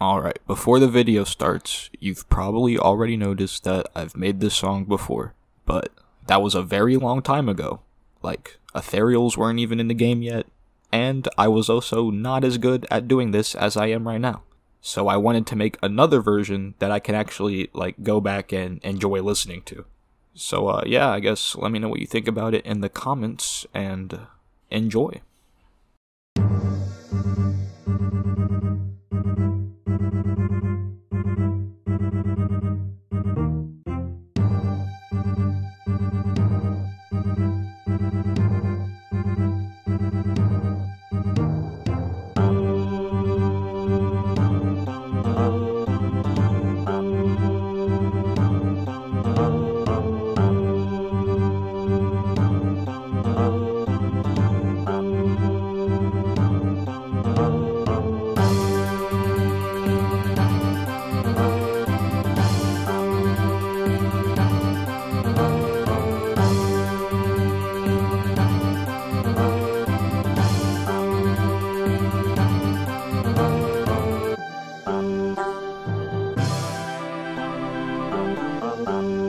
Alright, before the video starts, you've probably already noticed that I've made this song before, but that was a very long time ago. Like, ethereals weren't even in the game yet, and I was also not as good at doing this as I am right now. So I wanted to make another version that I can actually, like, go back and enjoy listening to. So, uh, yeah, I guess let me know what you think about it in the comments, and enjoy. bum bum.